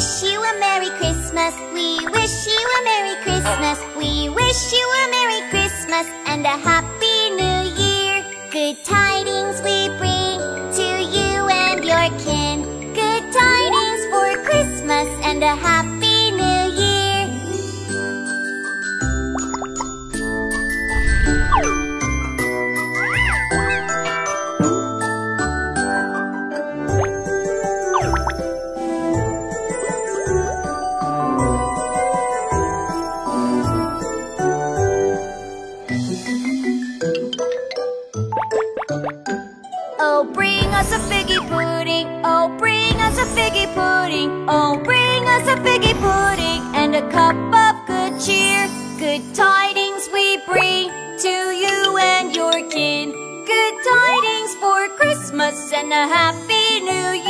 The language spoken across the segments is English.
a Merry Christmas. We wish you a Merry Christmas. We wish you a Merry Christmas and a Happy New Year. Good tidings we bring to you and your kin. Good tidings for Christmas and a Happy Oh, bring us a figgy pudding. Oh, bring us a figgy pudding. Oh, bring us a figgy pudding and a cup of good cheer. Good tidings we bring to you and your kin. Good tidings for Christmas and a happy new year.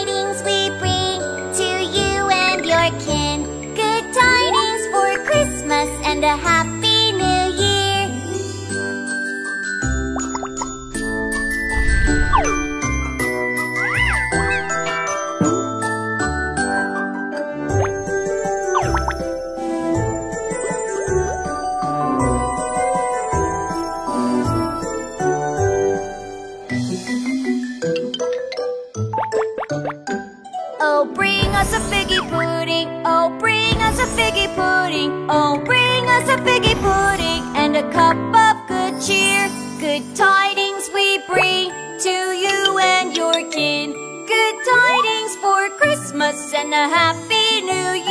us a figgy pudding. Oh, bring us a figgy pudding. Oh, bring us a figgy pudding and a cup of good cheer. Good tidings we bring to you and your kin. Good tidings for Christmas and a happy new year.